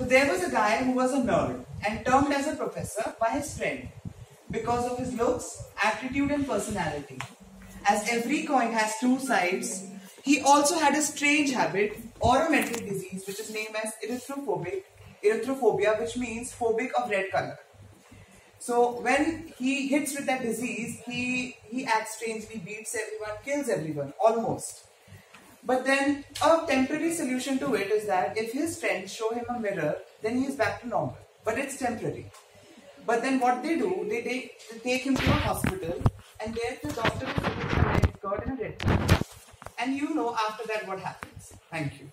So there was a guy who was a nerd and termed as a professor by his friend because of his looks, attitude and personality. As every coin has two sides, he also had a strange habit or a mental disease which is named as erythrophobic, erythrophobia which means phobic of red color. So when he hits with that disease, he, he acts strangely, beats everyone, kills everyone, almost. But then a temporary solution to it is that if his friends show him a mirror, then he is back to normal. But it's temporary. But then what they do, they take, they take him to a hospital and there the doctor is a red skirt a red And you know after that what happens. Thank you.